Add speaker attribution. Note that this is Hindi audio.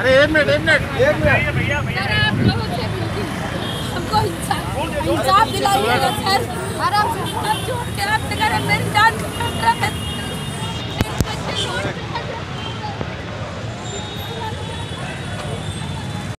Speaker 1: अरे एक मिनट एक मिनट एक मिनट।
Speaker 2: भैया भैया हमको इंसाफ इंसाफ दिलाइएगा सर। आराम